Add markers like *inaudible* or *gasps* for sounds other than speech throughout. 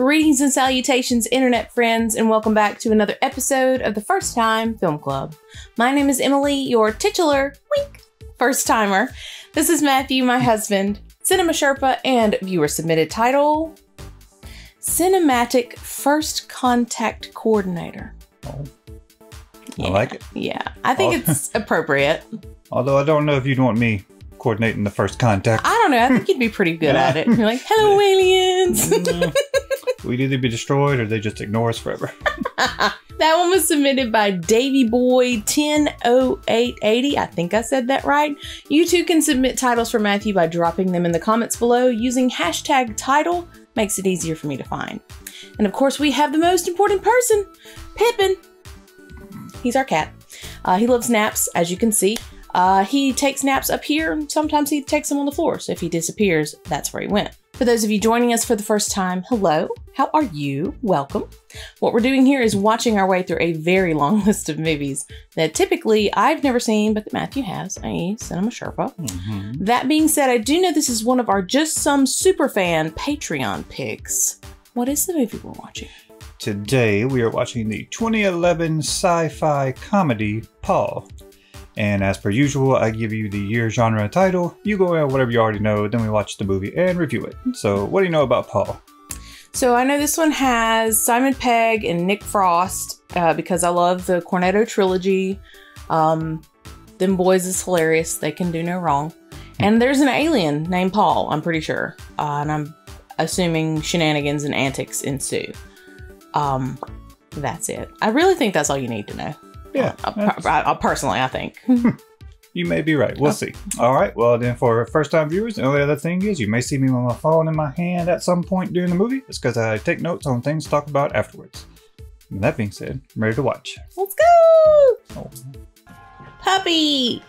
Greetings and salutations, internet friends, and welcome back to another episode of the First Time Film Club. My name is Emily, your titular wink first timer. This is Matthew, my husband, Cinema Sherpa, and viewer submitted title Cinematic First Contact Coordinator. Oh. I like it. Yeah, I think it's appropriate. *laughs* Although I don't know if you'd want me coordinating the first contact. I don't know, I think you'd be pretty good at it. *laughs* You're like, hello, aliens. Mm. *laughs* We'd either be destroyed or they just ignore us forever. *laughs* that one was submitted by Davy Boy 100880. I think I said that right. You too can submit titles for Matthew by dropping them in the comments below using hashtag title. Makes it easier for me to find. And of course, we have the most important person, Pippin. He's our cat. Uh, he loves naps, as you can see. Uh, he takes naps up here, sometimes he takes them on the floor. So if he disappears, that's where he went. For those of you joining us for the first time, hello. How are you? Welcome. What we're doing here is watching our way through a very long *laughs* list of movies that typically I've never seen, but that Matthew has, i.e., Cinema Sherpa. Mhm. That being said, I do know this is one of our Just SUMM Superfan Patreon picks. What is the movie we're watching? Today we are watching the 2011 sci-fi comedy Paul. And as per usual, I give you the year, genre, and title. You go in whatever you already know, then we watch the movie and review it. So, what do you know about Paul? So I know this one has Simon Pegg and Nick Frost uh, because I love the Cornetto trilogy. Um, them boys is hilarious. They can do no wrong. And there's an alien named Paul, I'm pretty sure. Uh, and I'm assuming shenanigans and antics ensue. Um, that's it. I really think that's all you need to know. Yeah, Uh, that's- per- uh, personally, I think. *laughs* you may be right. We'll see. All right. Well, then, for first-time viewers, the only other thing is you may see me with my phone in my hand at some point during the movie. It's because I take notes on things to talk about afterwards. And that being said, I'm ready to watch. Let's go! Oh. Puppy!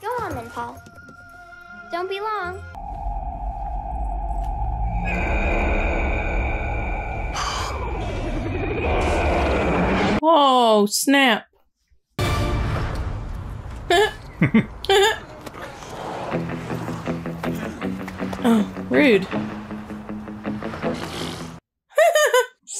Go on then, Paul. Don't be long. Oh, snap. oh, rude.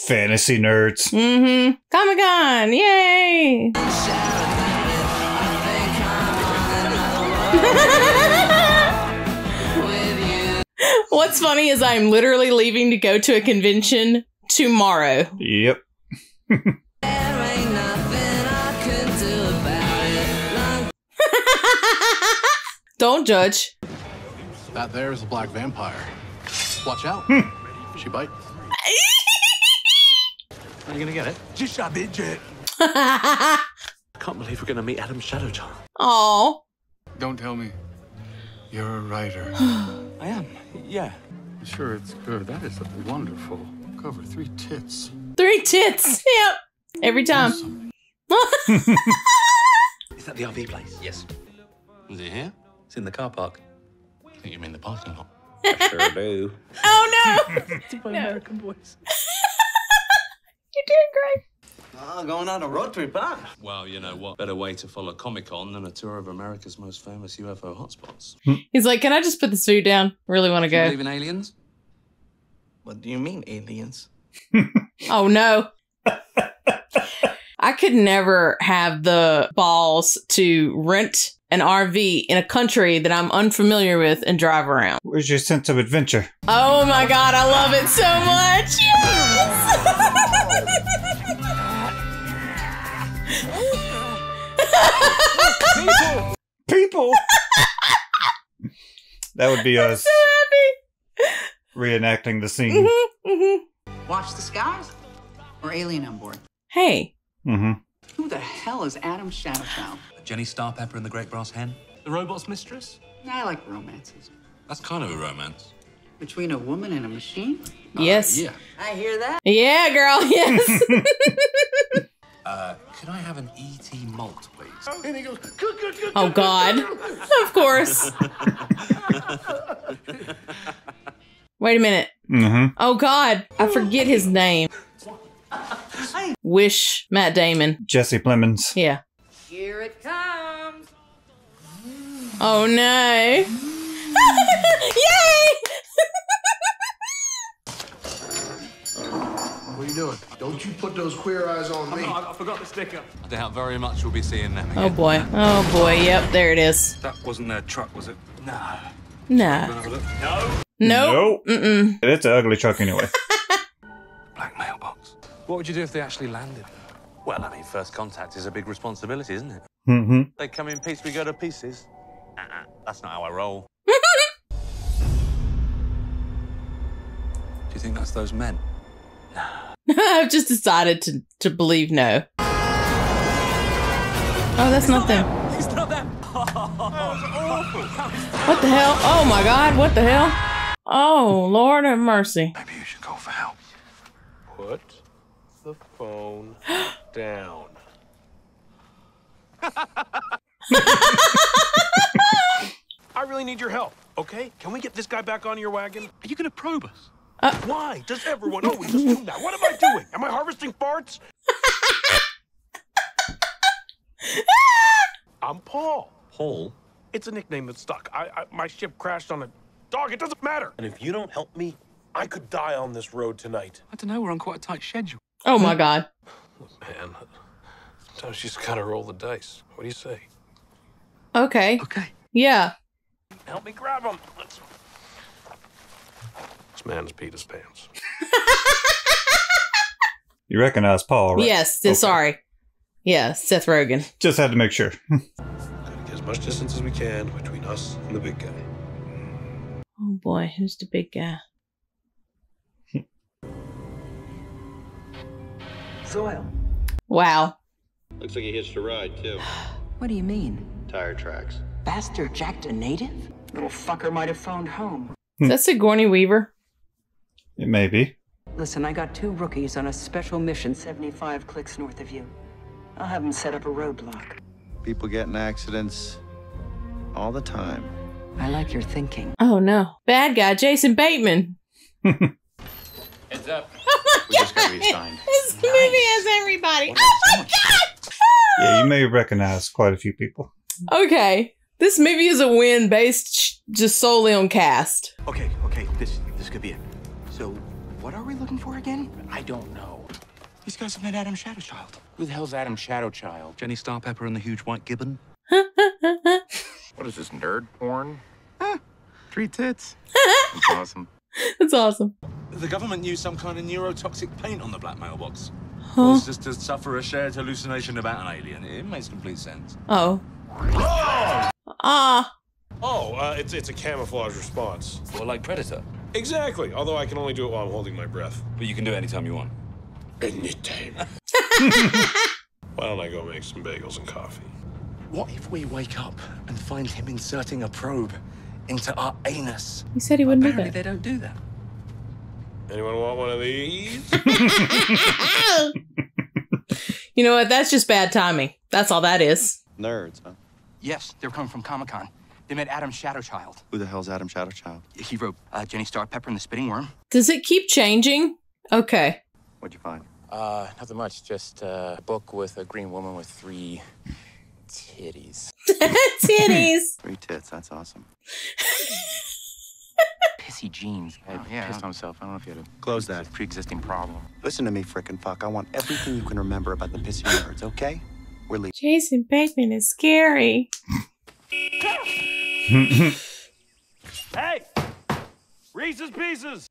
Fantasy nerds. Mm-hmm. Comic Con! Yay! *laughs* What's funny is I'm literally leaving to go to a convention tomorrow. Yep. *laughs* Don't judge. That there is a black vampire. Watch out. Hmm. she bites. *laughs* Are you gonna get it? Just a bit, jet. I can't believe we're gonna meet Adam Shadowchild. Oh, Don't tell me. You're a writer. *sighs* I am, yeah. sure, it's good. That is a wonderful cover. Three tits. three tits. Yep. Every time. *laughs* Is that the RV place? Yes. Is it here? It's in the car park. I think you mean the parking lot. I sure do. *laughs* oh no! It's My American voice. *laughs* You're doing great. Oh, going on a road trip, huh? Well, you know what? Better way to follow Comic Con than a tour of America's most famous UFO hotspots. Hmm. He's like, can I just put this food down? Really want to Do you go. believe in aliens? What do you mean, aliens? *laughs* Oh no. I could never have the balls to rent an RV in a country that I'm unfamiliar with and drive around. Where's your sense of adventure? Oh my god, I love it so much. Yes. People! that would be us so happy. reenacting the scene. Mhm, mhm. Watch the skies? Or alien on board? Hey, Mm-hmm. Who the hell is Adam Shadowchild? Jenny Starpepper and the Great Brass Hen? The robot's mistress? I like romances. That's kind of a romance. Between a woman and a machine? yes. Yeah. I hear that. Yeah, girl, *laughs* yes. *laughs* Uh, could I have an ET malt, please? And he goes, "Cook, cook, cook, oh god. Of course. *laughs* Wait a minute. Mm-hmm. Oh God, I forget his name. Wish Matt Damon. Jesse Plemons. Yeah. Here it comes. Oh no. *laughs* Yay! What are you doing? Don't you put those queer eyes on me. I forgot the sticker. I doubt very much we'll be seeing them again. Oh boy. Oh boy. Yep, there it is. That wasn't their truck, was it? No. Nah. No. No. look. Nope. Nope. Mm-mm. It's an ugly truck anyway. *laughs* Black mailbox. What would you do if they actually landed? Well, I mean, first contact is a big responsibility, isn't it? Mm-hmm. They come in peace, we go to pieces. Uh-uh, that's not how I roll. *laughs* Do you think that's those men? No. *laughs* I've just decided to, to believe no. Oh, that's not them. It's not them. *laughs* What the hell? Oh my god, what the hell? Oh, Lord have mercy. Maybe you should call for help. Put the phone *gasps* down. I really need your help, okay? Can we get this guy back on your wagon? Are you going to probe us? Uh, Why does everyone always assume that? What am I doing? Am I harvesting farts? I'm Paul. Paul? It's a nickname that stuck. I, I my ship crashed on a dog. It doesn't matter. And if you don't help me, I could die on this road tonight. I don't know. We're on quite a tight schedule. Oh my god. Man, sometimes you just gotta roll the dice. What do you say? Okay. Okay. Yeah. Help me grab him. Let's... This man's peed his pants. *laughs* You recognize Paul, right? Yes. Okay. Sorry. Yeah, Seth Rogen. Just had to make sure. *laughs* Gotta get as much distance as we can between us and the big guy. Oh boy, who's the big guy? Zoil. Wow. Looks like he hitched a ride, too. *sighs* *sighs* *sighs* What do you mean? Tire tracks. Bastard jacked a native? Little fucker might have phoned home. Hmm. Is that Sigourney Weaver? It may be. Listen, I got two rookies on a special mission 75 clicks north of you. I'll have them set up a roadblock. People get in accidents all the time. I like your thinking. Oh no. Bad guy, Jason Bateman. *laughs* Heads up. *laughs* We just got reassigned. *laughs* This movie has everybody. Oh my god! Yeah, you may recognize quite a few people. Okay. This movie is a win based just solely on cast. Okay, okay, this this could be it. So, what are we looking for again? I don't know. These guys have met Adam Shadowchild. Who the hell's Adam Shadowchild? Jenny Star Pepper and the huge white gibbon. *laughs* What is this, nerd porn? Huh, three tits. *laughs* That's awesome. That's awesome. The government used some kind of neurotoxic paint on the black mailbox. Huh? Caused us to suffer a shared hallucination about an alien. It makes complete sense. Oh. Ah. Oh, uh, it's it's a camouflage response. Or like Predator. Exactly. Although I can only do it while I'm holding my breath. But you can do it anytime you want. Anytime. *laughs* Why don't I go make some bagels and coffee? What if we wake up and find him inserting a probe into our anus? He said he wouldn't do Apparently, that. they don't do that. Anyone want one of these? *laughs* *laughs* You know what? That's just bad timing. That's all that is. Nerds, huh? Yes, they're coming from Comic Con. They met Adam Shadowchild. Who the hell's Adam Shadowchild? He wrote uh, Jenny Star Pepper and the Spitting Worm. Does it keep changing? Okay. What'd you find? Uh, nothing much. Just uh, a book with a green woman with three titties. *laughs* Titties. Three tits, that's awesome. Pissy jeans. I yeah. pissed on himself. I don't know if he had a Close that. pre-existing problem. Listen to me, frickin' fuck. I want everything you can remember about the pissy nerds, okay? We're leaving. Jason Bateman is scary. hey! Reese's Pieces!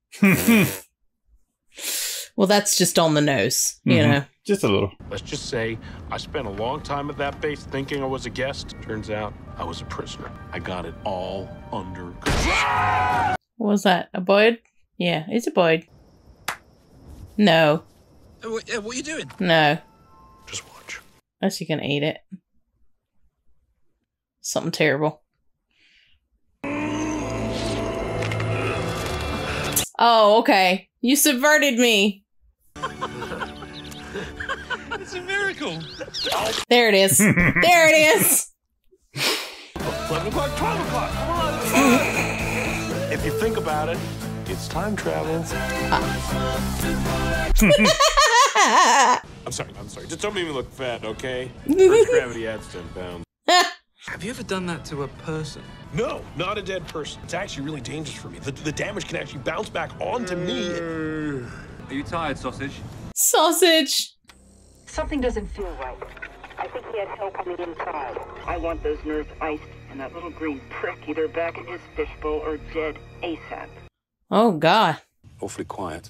Well, that's just on the nose, you Mhm. know. Just a little. Let's just say I spent a long time at that base thinking I was a guest. Turns out I was a prisoner. I got it all under control. What was that? A Boyd? Yeah, it's a Boyd. No, uh, What, uh, what are you doing? no. Just watch. Unless you can eat it. Something terrible. Oh, okay. You subverted me. *laughs* It's a miracle. There it is. *laughs* there it is. *laughs* 11 o'clock, 12 o'clock, come on! If you think about it, it's time travel. Ah. *laughs* I'm sorry, I'm sorry. Just don't make me look fat, okay? Earth's *laughs* gravity adds 10 pounds. Have you ever done that to a person? No, not a dead person. It's actually really dangerous for me. The, the damage can actually bounce back onto me. Are you tired, sausage? Sausage. Something doesn't feel right. I think he had help on the inside. I want those nerves iced and that little green prick either back in his fishbowl or dead ASAP. Oh God. Awfully quiet.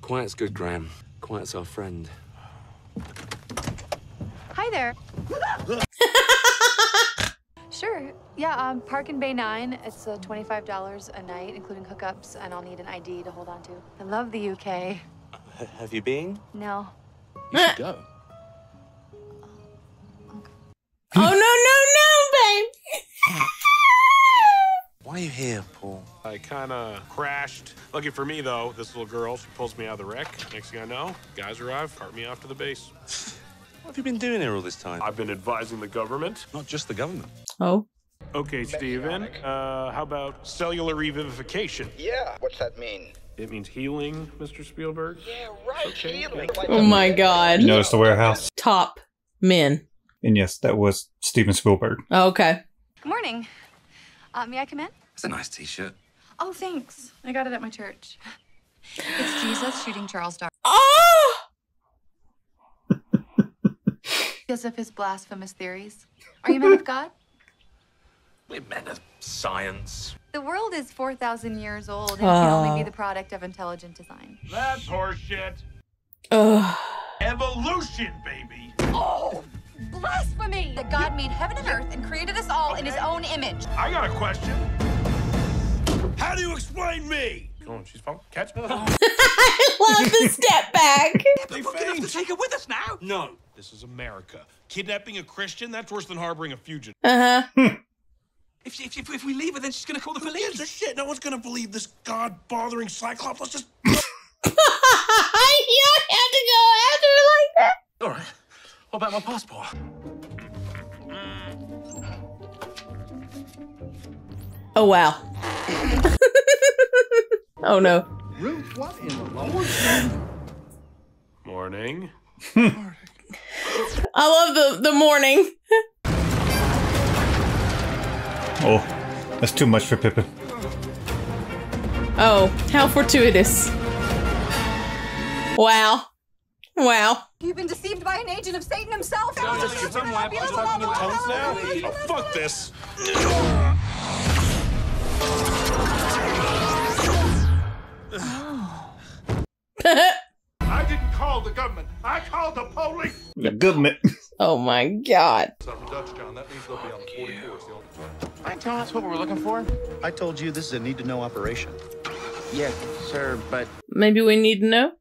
Quiet's good, Graham. Quiet's our friend. Hi there. *laughs* sure. Yeah, um, Park in Bay 9. It's uh, $25 a night, including hookups, and I'll need an ID to hold on to. I love the UK. H- have you been? No. You should go. *laughs* Oh no no no, babe. *laughs* Why are you here, Paul? I kind of crashed. Lucky for me, though, this little girl, she pulls me out of the wreck. Next thing I know, guys arrive, cart me off to the base. What have you been doing here all this time? I've been advising the government. Not just the government. Oh. Okay, Steven, uh, how about cellular revivification? Yeah, what's that mean? It means healing, Mr. Spielberg. Yeah, right, Okay, healing. Oh my God. You notice the warehouse? Top men. And yes, that was Steven Spielberg. Oh, okay. Good morning. Uh, may I come in? It's a nice t-shirt. Oh, thanks. I got it at my church. It's Jesus shooting Charles Darwin Oh. *laughs* because of his blasphemous theories. Are you men of God? *laughs* We're men of science. The world is 4,000 years old and can only be Oh. the product of intelligent design. That's horseshit. Ugh. Evolution, baby. Oh, blasphemy! That God made heaven and earth and created us all in his own image. I got a question. How do you explain me? Come on, she's fine. Catch me. *laughs* I love the step back. *laughs* They faint. take her with us now. No, this is America. Kidnapping a Christian, that's worse than harboring a fugitive. Uh huh. If, if, if, if we leave her, then she's gonna call the Who police. gives a shit? No one's gonna believe this god-bothering Cyclops. Let's just... you don't have to go after her like that. All right. What about my passport? Oh wow. *laughs* oh no. Ruth, what in the Lord? Morning. I love the the morning. Oh, that's too much for Pippin. Oh, how fortuitous. Wow. Wow. You've been deceived by an agent of Satan himself. Oh, fuck this. *sighs* I didn't call the government. I called the police. The government. oh my god. I Dutch, John. That means they'll be on the 44. It's the only Mind telling us what we're looking for? I told you this is a need to know operation. Yes, sir, but Maybe we need to know?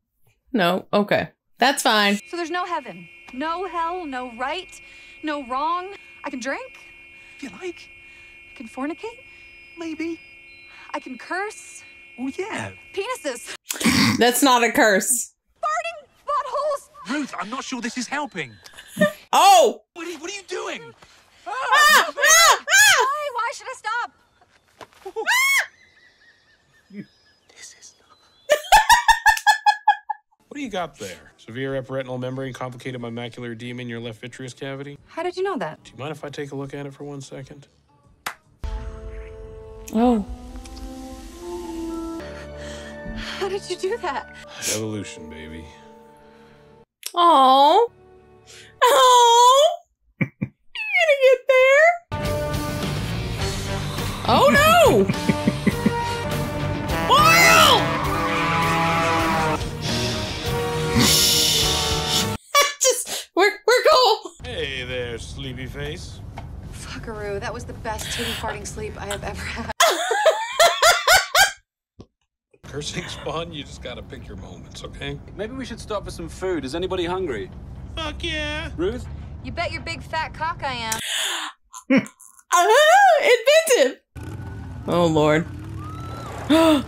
No. Okay. That's fine. So there's no heaven, no hell, no right, no wrong. I can drink. If you like. I can fornicate. Maybe. I can curse. Oh, yeah. Penises. That's not a curse. Farting buttholes. Ruth, I'm not sure this is helping. Oh! What are you, what are you doing? Ah! Ah! Ah! Why? Why should I stop? *laughs* This is. *laughs* What do you got there? Severe epiretinal membrane complicated by macular edema in your left vitreous cavity? How did you know that? Do you mind if I take a look at it for one second? Oh. How did you do that? Evolution, baby. Oh. Oh. The best titty farting sleep I have ever had. *laughs* Cursing spawn, you just gotta pick your moments, okay? Maybe we should stop for some food. Is anybody hungry? Fuck yeah. Ruth? You bet your big fat cock I am. *gasps* Ah, inventive. Oh lord. *gasps* oh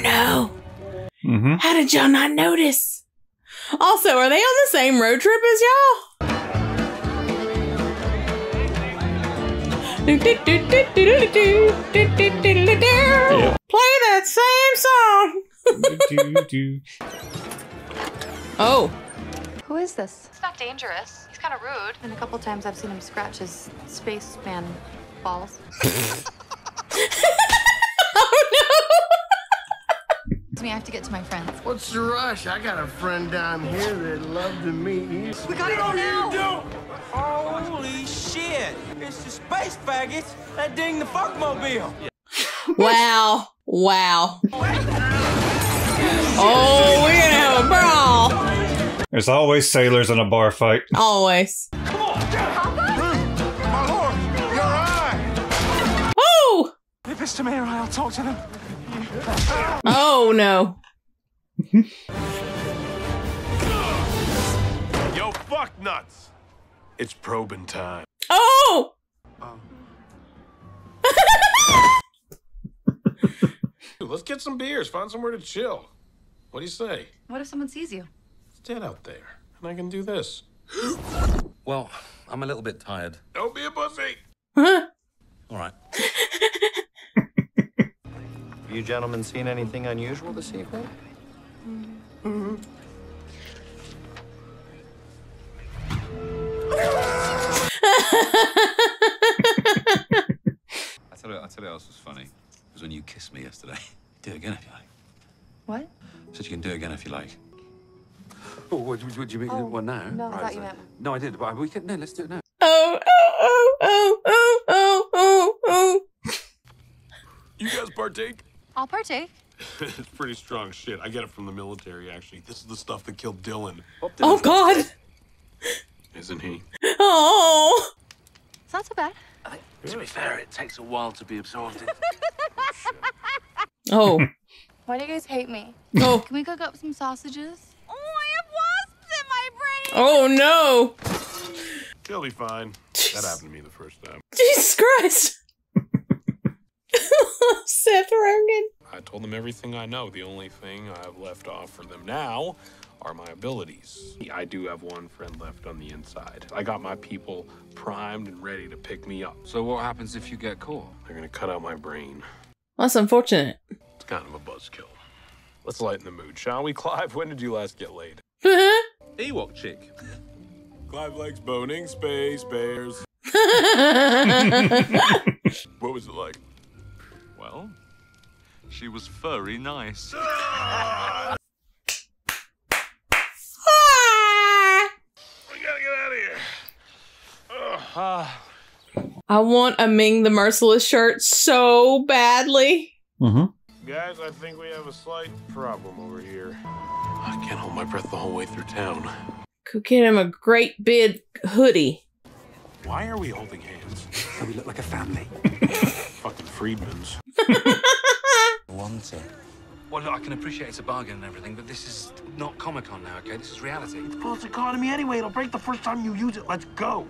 no. Mm-hmm. How did y'all not notice? Also, are they on the same road trip as y'all? Play that same song. *laughs* oh. Who is this? It's not dangerous. He's kind of rude. And a couple times I've seen him scratch his spaceman balls. *laughs* Oh It's me. I have to get to my friends. What's the rush? I got a friend down here that'd love to meet you. We gotta go now! Holy shit! It's the space faggots that ding the fuckmobile! Wow. Wow. Oh, we're gonna have a brawl. There's always sailors in a bar fight. Always. My lord, your eye! If it's to me, I'll talk to them. Oh no. *laughs* Yo, fuck nuts! It's probing time. Oh! Dude, let's get some beers, find somewhere to chill. What do you say? What if someone sees you? It's dead out there, and I can do this. Well, I'm a little bit tired. Don't be a pussy! Huh? All right. *laughs* You gentlemen seen anything unusual this evening? Mm *laughs* -hmm. I tell you, I tell you, what else was funny It was when you kissed me yesterday. *laughs* Do it again if you like. What? Said you can do it again if you like. Oh, what, what, what do you mean? Oh, what now? no, I Right, thought you meant- No, I did, but we can. No, let's do it now. Oh, oh, oh, oh, oh, oh, oh, oh. You guys partake? I'll partake. *laughs* it's pretty strong shit. I get it from the military, actually. This is the stuff that killed Dylan. Oh, oh God. Isn't he? Oh. It's not so bad. Think, To be fair, it takes a while to be absorbed in. *laughs* Oh. *laughs* Why do you guys hate me? Oh. Can we cook up some sausages? Oh, I have wasps in my brain. Oh, no. He'll be fine. That happened to me the first time. Jesus Christ. *laughs* Seth Rogen. I told them everything I know. The only thing I have left off for them now are my abilities. I do have one friend left on the inside. I got my people primed and ready to pick me up. So what happens if you get caught? They're gonna cut out my brain. That's unfortunate. It's kind of a buzzkill. Let's lighten the mood, shall we, *laughs* Clive? When did you last get laid? *laughs* Ewok chick. Clive likes boning space bears. What was it like? Well, she was furry nice. *laughs* We gotta get out of here. Ugh. I want a Ming the Merciless shirt so badly. Mm-hmm. Guys, I think we have a slight problem over here. I can't hold my breath the whole way through town. Could get him a great big hoodie. Why are we holding hands? *laughs* So we look like a family. *laughs* Fucking Friedmans. *laughs* Want it? Well, look, I can appreciate it's a bargain and everything, but this is not Comic Con now, okay? This is reality. It's false economy anyway. It'll break the first time you use it. Let's go.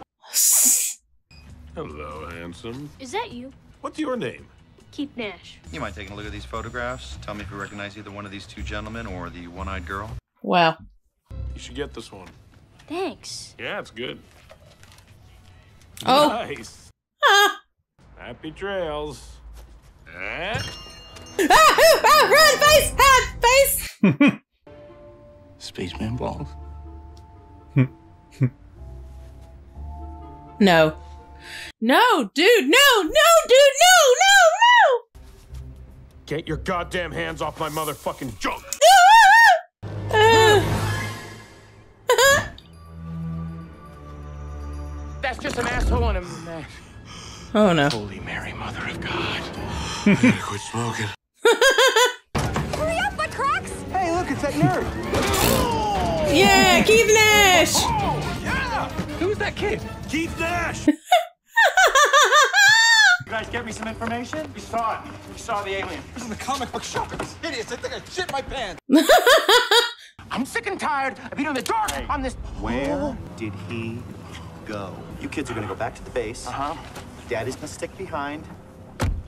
*laughs* Hello, handsome. Is that you? What's your name? Keith Nash. You mind taking a look at these photographs? Tell me if you recognize either one of these two gentlemen or the one-eyed girl. Wow. You should get this one. Thanks. Yeah, it's good. Oh. Nice. Ah. Happy trails. Eh? Ah, ah, run, face! Ah, face! *laughs* Spaceman balls. *laughs* No. No, dude, no, no, dude, no, no, no! Get your goddamn hands off my motherfucking junk. *laughs* That's just an asshole in a mask. Oh no. Holy Mary, Mother of God. I gotta quit smoking. Hurry up, butt cracks! Hey, look, it's that nerd. Yeah, Keith Nash! Oh, yeah! Who's that kid? Keith Nash! *laughs* You guys get me some information? We saw it. We saw the alien. This is the comic book shop. It's hideous. I think I shit my pants. *laughs* I'm sick and tired of being in the dark on this. Where did he go? You kids are gonna go back to the base. Uh-huh. Daddy's gonna stick behind,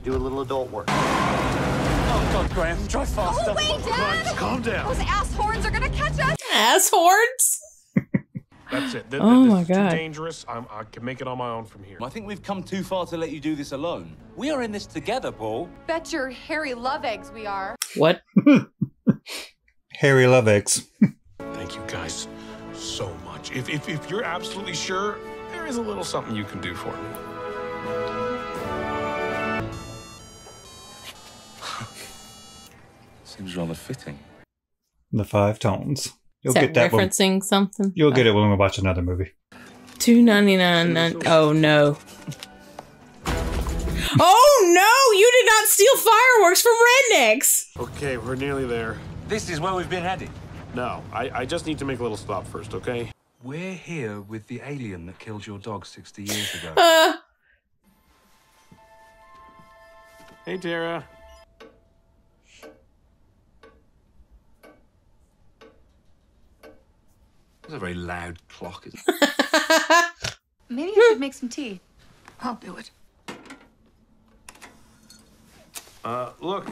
do a little adult work. Oh, God, Graham. Drive faster. Oh, wait, Dad! Calm down. Those ass horns are gonna catch us! Ass horns? *laughs* That's it. Th- th- Oh my God. too dangerous. I'm, I can make it on my own from here. I think we've come too far to let you do this alone. We are in this together, Paul. Bet your hairy love eggs we are. What? *laughs* hairy Love Eggs. Thank you guys so much. If, if, if you're absolutely sure, there is a little something you can do for me. Seems rather fitting. The five tones. You'll Is that get that one. referencing something? You'll get it when we watch another movie. Two ninety nine. Oh no. Oh no! You did not steal fireworks from rednecks. Okay, we're nearly there. This is where we've been headed. No, I, I just need to make a little stop first, okay? We're here with the alien that killed your dog 60 years ago. Uh, Hey, Tara. It's a very loud clock. Isn't it? *laughs* Maybe I should make some tea. I'll do it. Uh, look.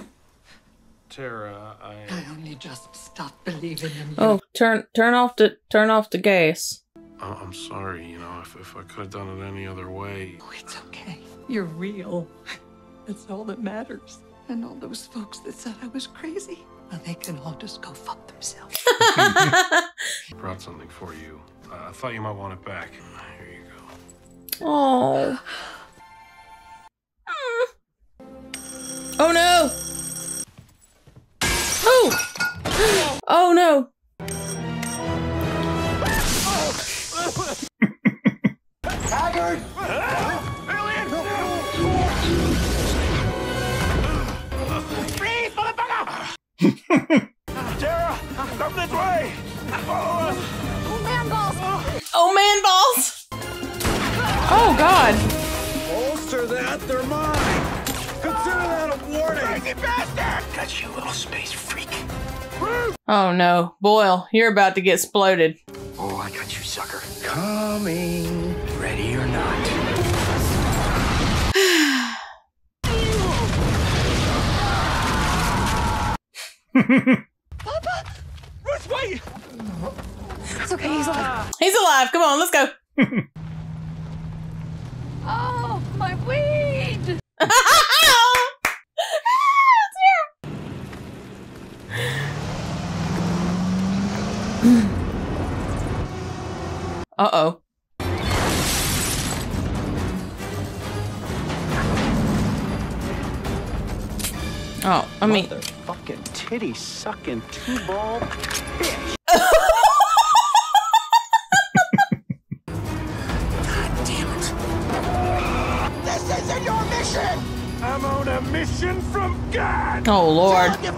Tara, I. I only just stopped believing in you. oh, turn turn off the turn off the gas. Uh, I'm sorry, you know, if, if I could have done it any other way. Oh, it's okay. You're real. *laughs* That's all that matters. And all those folks that said I was crazy, well, they can all just go fuck themselves. *laughs* Brought something for you. Uh, I thought you might want it back. Here you go. Oh. Oh no! Oh! Oh no! Haggard! Freeze, motherfucker! *laughs* Tara, come this way! Follow us! Oh man balls! Oh man balls! Oh god! Holster that, they're mine! Consider that a warning! Crazy bastard! Got you, little space freak. Oh no. Boyle, you're about to get exploded. Oh, I got you, sucker. Coming. Ready or not. *sighs* *laughs* Bruce, wait! It's okay, he's alive. He's alive. Come on, let's go. *laughs* Oh, my weed! *laughs* Uh oh. Oh, I mean, Fucking titty sucking two ball bitch. *laughs* This isn't your mission! I'm on a mission from God! oh lord. You!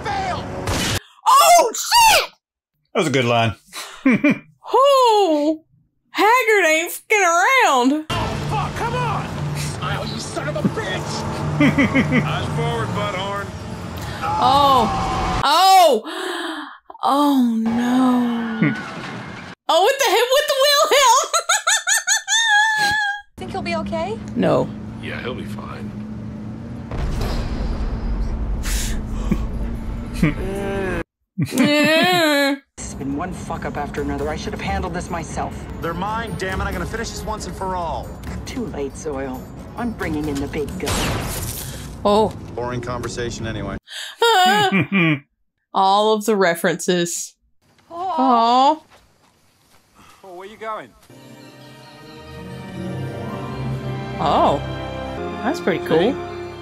Oh shit! That was a good line. *laughs* Oh, Haggard ain't fucking around. Oh, fuck, come on! Oh, you son of a bitch! *laughs* Eyes forward, Butthorn. Oh, oh, oh no. *laughs* oh, with the heck with the wheel Wilhelm? *laughs* Think he'll be okay? no. Yeah, he'll be fine. *laughs* It's been one fuck up after another. I should have handled this myself. They're mine, damn it. I'm gonna finish this once and for all. Too late, Zoil. I'm bringing in the big gun. oh, Boring conversation anyway. All of the references. Oh, Oh, where you going? oh, that's pretty cool.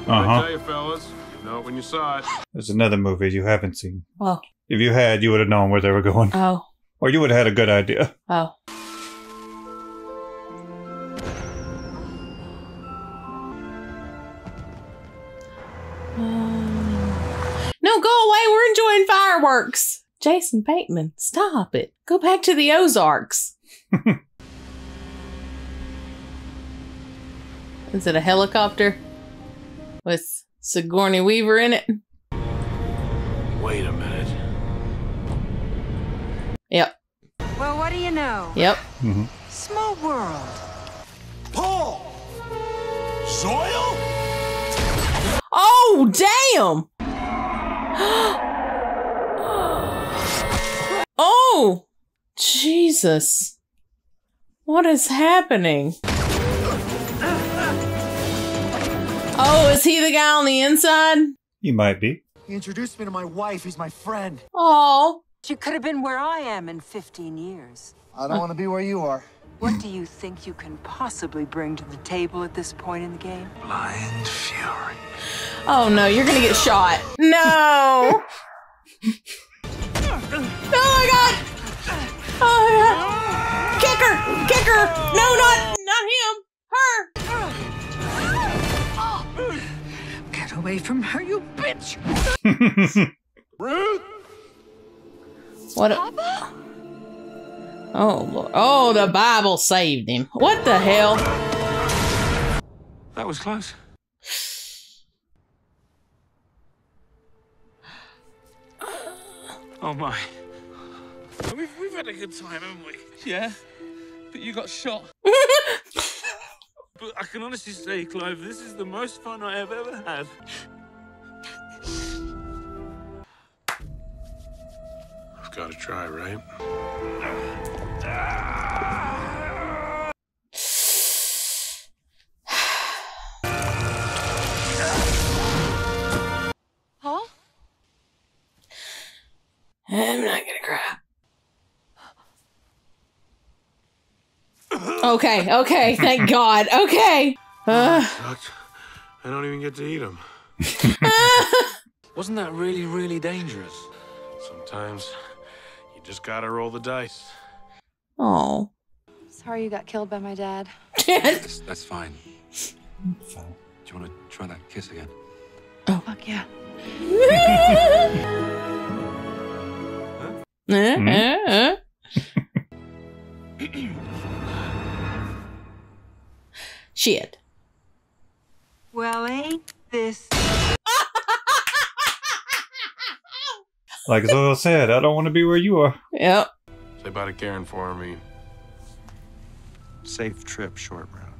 Uh huh. tell you, fellas, you know it when you saw it. There's another movie you haven't seen. Oh, If you had, you would have known where they were going, oh, or you would have had a good idea. oh. Fireworks. Jason Bateman, stop it. Go back to the Ozarks. *laughs* Is it a helicopter with Sigourney Weaver in it? Wait a minute. Yep, Well, what do you know? yep. Mm-hmm. Small world. Paul! Zoil? Oh, damn! *gasps* *gasps* *gasps* oh, Jesus. What is happening? Oh, is he the guy on the inside? You might be. He introduced me to my wife. He's my friend. Oh, You could have been where I am in 15 years. I don't want to be where you are. What do you think you can possibly bring to the table at this point in the game? Blind fury. oh no, you're gonna get shot. No. *laughs* Oh my god! Oh my god! Kick her! Kick her! No, not not him! Her! Get away from her, you bitch! Ruth! What? A- oh, Lord. oh, the Bible saved him. What the hell? That was close. Oh my. We've, we've had a good time, haven't we? Yeah. But you got shot. *laughs* but I can honestly say, Clive, this is the most fun I have ever had. I've got to try, right? Huh? I'm not gonna Okay, okay, thank *laughs* God. Okay. Uh, I don't even get to eat them. *laughs* Wasn't that really, really dangerous? Sometimes you just gotta roll the dice. oh. Sorry you got killed by my dad. *laughs* That's, that's fine. Fine. Do you want to try that kiss again? Oh. Fuck yeah. Uh, uh, uh. Shit. Well, ain't this *laughs* Like Zoil said, I don't want to be where you are. Yep. Say bye to Karen for me. Safe trip, short round.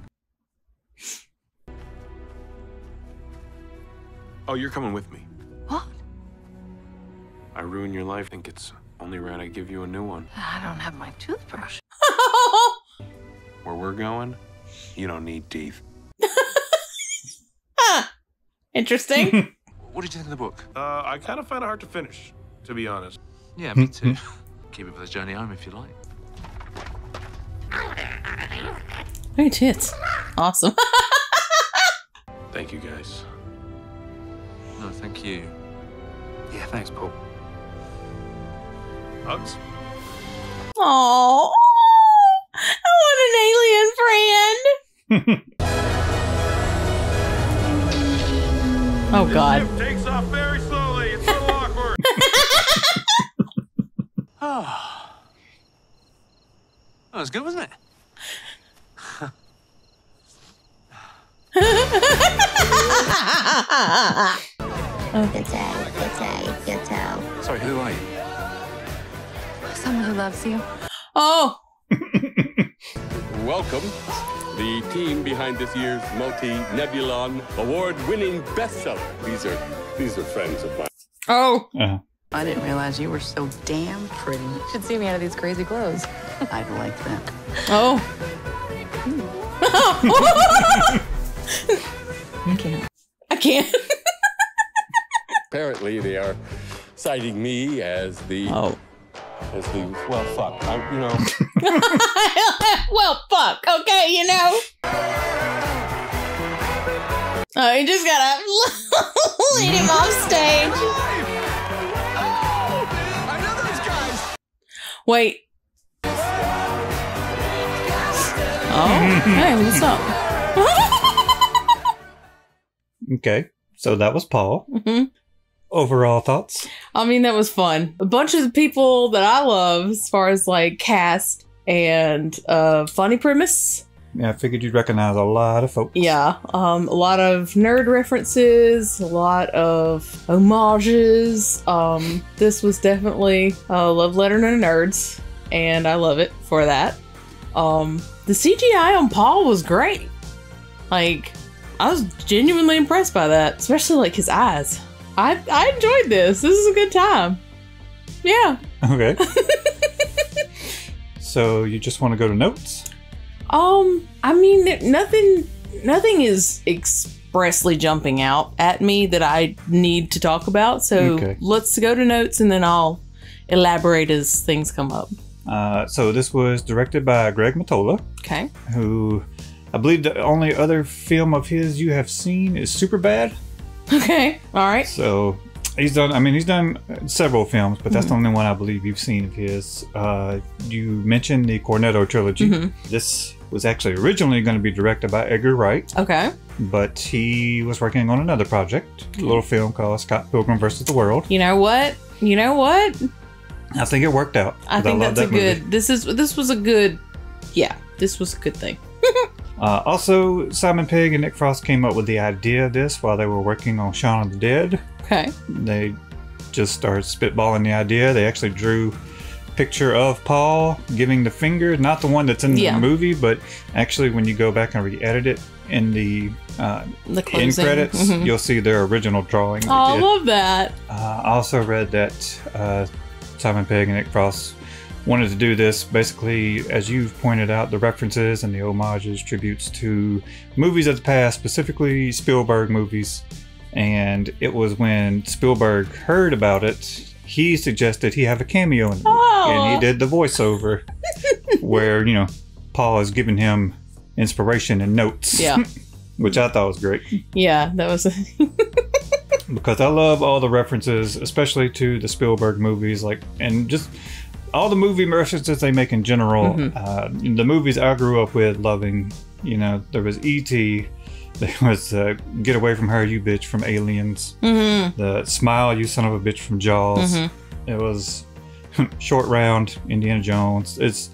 Oh, you're coming with me. What? I ruined your life. I think it's only right I give you a new one. I don't have my toothbrush. Where we're going, you don't need teeth. Interesting. *laughs* What did you think of the book? Uh, I kind of found it hard to finish, to be honest. Yeah, me too. Keep it for the journey home if you like. Hey, tits. Awesome. *laughs* Thank you, guys. No, thank you. Yeah, thanks, Paul. Hugs? Oh, I want an alien friend. Oh God. Ship takes off very slowly. It's a little *laughs* awkward. Oh. *sighs* That was good, wasn't it? oh, *laughs* Good day, good day, good tell. Sorry, who are you? Someone who loves you. Oh. *laughs* Welcome, the team behind this year's Multi Nebulon award-winning bestseller. These are these are friends of mine. Oh. Uh-huh. I didn't realize you were so damn pretty. You should see me out of these crazy clothes. *laughs* I'd like that. Oh. *laughs* I can't. I can't. Apparently, they are citing me as the oh as the well, fuck. I'm, you know. *laughs* well, fuck. Okay, you know. Oh, you just gotta *laughs* lead him off stage. Wait. Oh, hey, what's up? *laughs* Okay, so that was Paul. Mhm. Overall thoughts? I mean, that was fun. A bunch of the people that I love, as far as like cast and uh, funny premise. Yeah, I figured you'd recognize a lot of folks. Yeah, um, a lot of nerd references, a lot of homages. Um, this was definitely a love letter to nerds, and I love it for that. Um, the CGI on Paul was great. Like, I was genuinely impressed by that, especially like his eyes. I I enjoyed this. This is a good time. Yeah. *laughs* Okay. *laughs* so you just want to go to notes? Um, I mean, nothing, nothing is expressly jumping out at me that I need to talk about. So Okay. let's go to notes, and then I'll elaborate as things come up. Uh, so this was directed by Greg Mottola, Okay. who I believe the only other film of his you have seen is Superbad. Okay. All right. So He's done. I mean, he's done several films, but that's the only one I believe you've seen of his. Uh, you mentioned the Cornetto trilogy. Mhm. This was actually originally going to be directed by Edgar Wright, Okay. but he was working on another project, a little film called Scott Pilgrim versus the World. You know what? You know what? I think it worked out. I think love that's a that movie. good. This is this was a good. Yeah, this was a good thing. *laughs* Uh, also, Simon Pegg and Nick Frost came up with the idea of this while they were working on Shaun of the Dead. Okay. They just started spitballing the idea. They actually drew a picture of Paul giving the finger, not the one that's in Yeah. the movie, but actually when you go back and re-edit it in the, uh, The end credits, Mhm. you'll see their original drawing. Oh, I love that. Uh, I also read that uh, Simon Pegg and Nick Frost wanted to do this basically, as you've pointed out, the references and the homages, tributes to movies of the past, specifically Spielberg movies. And it was when Spielberg heard about it, he suggested he have a cameo in it. And he did the voiceover *laughs* where, you know, Paul is giving him inspiration and notes. Yeah. *laughs* Which I thought was great Yeah, that was. *laughs* because I love all the references, especially to the Spielberg movies, like and just all the movie references they make in general. Mhm. Uh, the movies I grew up with loving, you know, there was E.T., there *laughs* was uh, Get Away from Her, You Bitch from Aliens, Mhm. the Smile, You Son of a Bitch from Jaws. Mhm. It was *laughs* Short Round, Indiana Jones. It's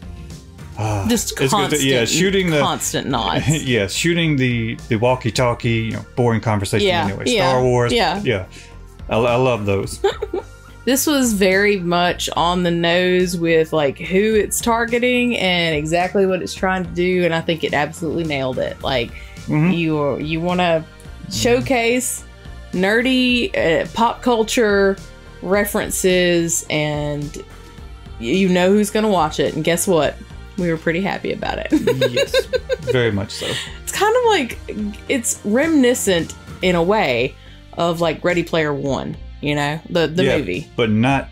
uh, Just to- constant, yeah, shooting the constant nods. *laughs* yeah, shooting the the walkie-talkie, you know, boring conversation Yeah, anyway. yeah, Star Wars, yeah. yeah. I, I love those. This was very much on the nose with like who it's targeting and exactly what it's trying to do, and I think it absolutely nailed it. Like Mhm. you you want to showcase nerdy uh, pop culture references, and you know who's gonna watch it. And guess what? We were pretty happy about it. *laughs* yes, very much so. it's kind of like it's reminiscent in a way of like Ready Player One. You know the the Yeah, movie. but not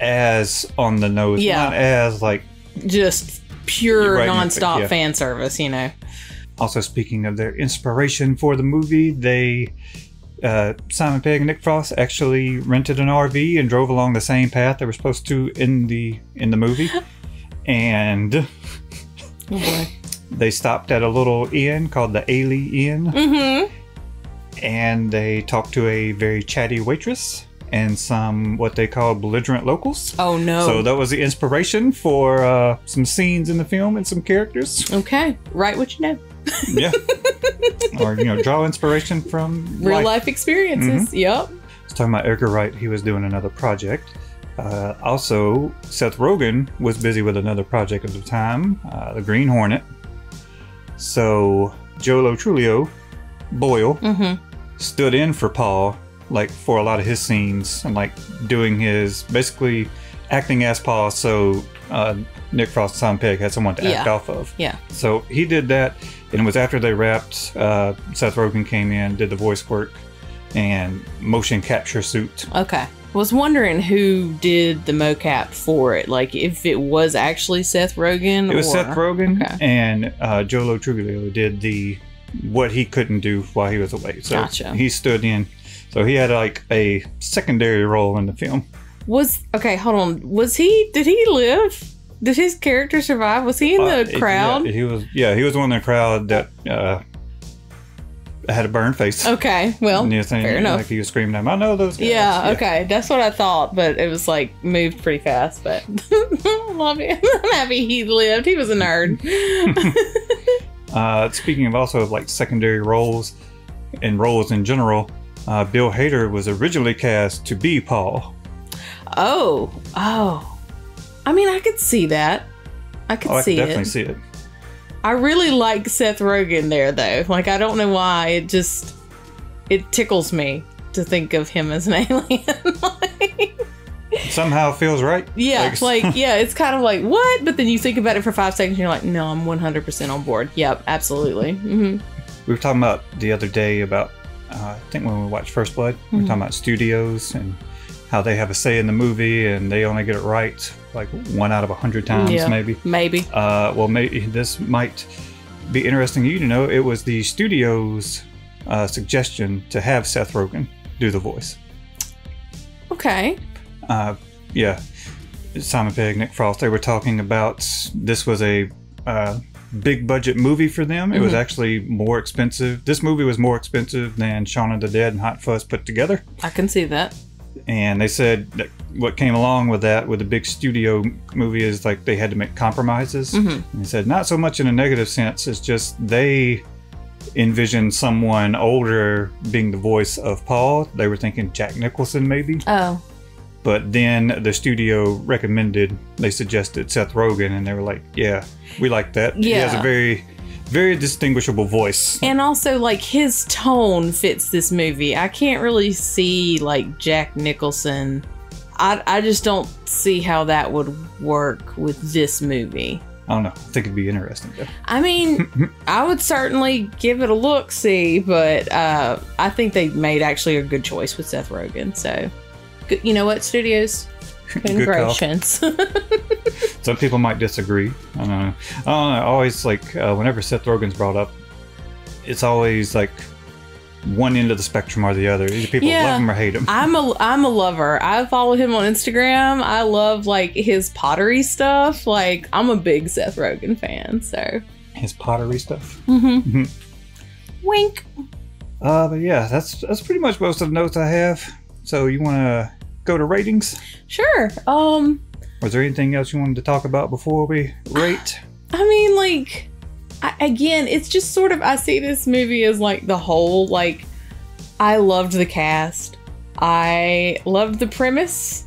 as on the nose. Yeah. not as like. just pure Right, nonstop yeah. fan service, you know. Also, speaking of their inspiration for the movie, they uh, Simon Pegg and Nick Frost actually rented an RV and drove along the same path they were supposed to in the in the movie, *laughs* and Oh boy. they stopped at a little inn called the A'Le'Inn. Mm-hmm. and they talked to a very chatty waitress and some what they call belligerent locals. Oh no. So that was the inspiration for uh, some scenes in the film and some characters. okay. Write what you know. Yeah. *laughs* or you know, draw inspiration from Real life, experiences. Yep. It's talking about Edgar Wright. He was doing another project. Uh, also, Seth Rogen was busy with another project at the time, uh, The Green Hornet. So Joe Lo Truglio Boyle Mm-hmm. stood in for Paul, like for a lot of his scenes, and like doing his basically acting as Paul. So uh, Nick Frost and Simon Pegg had someone to act off of. Yeah. So he did that, and it was after they wrapped. Uh, Seth Rogen came in, did the voice work, and motion capture suit. Okay. Was wondering who did the mocap for it. Like if it was actually Seth Rogen. It was or... Seth Rogen, Okay. and uh, Joe Lo Truglio did the what he couldn't do while he was away. So Gotcha. he stood in. So he had like a secondary role in the film. Was okay. Hold on. Was he? Did he live? Did his character survive? Was he in Uh, the crowd? Yeah, he was. Yeah, he was one in the crowd that uh, had a burned face. Okay. Well, And he was saying, fair enough. Like he was screaming at him. I know those guys. Yeah, okay. That's what I thought, but it was like moved pretty fast. But *laughs* love it. *laughs* I'm happy he lived. He was a nerd. *laughs* Uh, speaking of also of like secondary roles and roles in general, uh, Bill Hader was originally cast to be Paul. oh, oh. I mean, I could see that. I could Oh, I see definitely it. see it. I really like Seth Rogen there, though. Like, I don't know why. It just it tickles me to think of him as an *laughs* alien. Somehow feels right. yeah, like *laughs* yeah, it's kind of like what, but then you think about it for five seconds, and you're like, no, I'm 100 percent on board. Yep, absolutely. hmm we were talking about the other day about uh, I think when we watched First Blood, we were talking about studios and how they have a say in the movie and they only get it right like one out of a hundred times Yeah, maybe. maybe. Uh, well, maybe this might be interesting to you to know. It was the studio's uh, suggestion to have Seth Rogen do the voice. Okay. Uh, yeah, Simon Pegg, Nick Frost. They were talking about this was a uh, big budget movie for them. It was Mhm. actually more expensive. This movie was more expensive than Shaun of the Dead and Hot Fuzz put together. I can see that. And they said that what came along with that, with a big studio movie, is like they had to make compromises. Mhm. And they said not so much in a negative sense. It's just they envisioned someone older being the voice of Paul. They were thinking Jack Nicholson maybe. Oh. But then the studio recommended, they suggested Seth Rogen, and they were like, "Yeah, we like that. Yeah. He has a very, very distinguishable voice." And also, like, his tone fits this movie. I can't really see, like, Jack Nicholson. I, I just don't see how that would work with this movie. I don't know. I think it'd be interesting though. I mean, *laughs* I would certainly give it a look, see, but uh, I think they made actually a good choice with Seth Rogen. So, good, you know what, studios? *laughs* Congratulations. *laughs* Some people might disagree. I don't know. I don't know. I always like uh, whenever Seth Rogen's brought up, it's always like one end of the spectrum or the other. Either people love him or hate him. *laughs* I'm a I'm a lover. I follow him on Instagram. I love like his pottery stuff. Like I'm a big Seth Rogen fan. So His pottery stuff. Mm-hmm. wink. Uh, but yeah, that's that's pretty much most of the notes I have. So you want to go to ratings? Sure. Um. Was there anything else you wanted to talk about before we rate? I mean, like, I, again, it's just sort of, I see this movie as like the whole, like, I loved the cast. I loved the premise.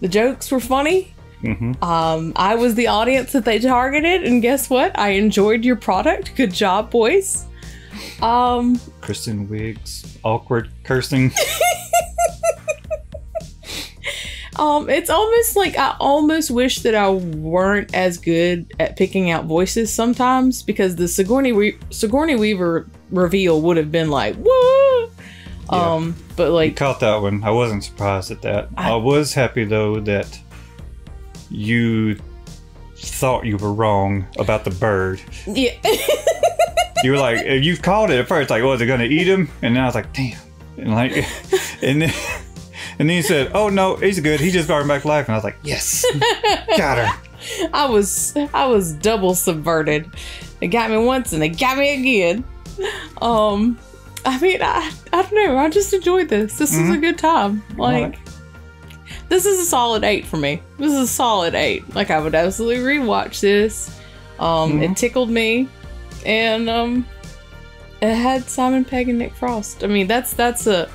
The jokes were funny. Mm-hmm. Um, I was the audience that they targeted, and guess what? I enjoyed your product. Good job, boys. Um, Kristen Wiig's awkward cursing. *laughs* Um, it's almost like I almost wish that I weren't as good at picking out voices sometimes because the Sigourney we- Sigourney Weaver reveal would have been like, "Whoa!" Um, but you like, caught that one. I wasn't surprised at that. I, was happy though that you thought you were wrong about the bird. yeah, *laughs* You were like, you've called it at first, like, was it gonna eat him? And then I was like, damn. And like, *laughs* and then, and then you said, oh no, he's good. He just brought him back to life. And I was like, yes, got her. *laughs* I was I was double subverted. They got me once and they got me again. Um, I mean, I I don't know. I just enjoyed this. This is a Mhm. good time. Like. This is a solid eight for me. This is a solid eight. Like I would absolutely rewatch this. Um, Mhm. it tickled me, and um, it had Simon Pegg and Nick Frost. I mean, that's that's a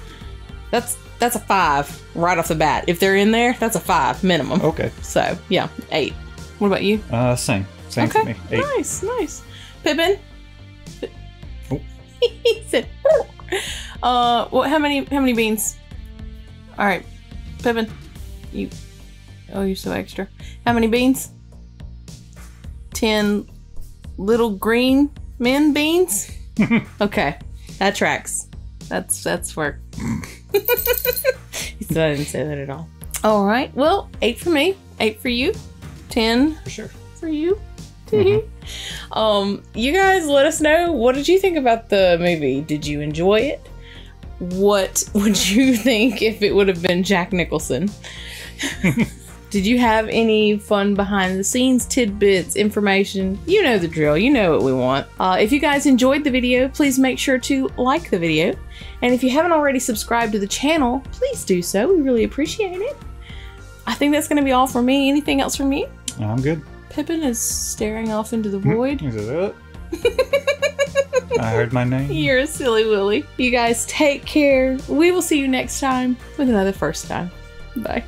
that's that's a five right off the bat. If they're in there, that's a five minimum. Okay. So yeah, eight. What about you? Uh, same, same okay, for me. Eight. nice, nice. Pippin. Oh. *laughs* he said, "Uh, what? How many? How many beans? All right, Pippin. You. Oh, you're so extra. How many beans? Ten little green men beans. *laughs* okay, that tracks. That's that's work. *laughs* *laughs* so I didn't say that at all. All right. Well, eight for me. Eight for you. Ten For sure. for you. um, you guys let us know what did you think about the movie? Did you enjoy it? What would you *laughs* think if it would have been Jack Nicholson? *laughs* Did you have any fun behind the scenes tidbits, information? You know the drill. You know what we want. Uh, if you guys enjoyed the video, please make sure to like the video. And if you haven't already subscribed to the channel, please do so. We really appreciate it. I think that's going to be all for me. Anything else from you? I'm good. Pippin is staring off into the void. He said, "Uh." I heard my name. You're a silly Willy. You guys take care. We will see you next time with another first time. Bye.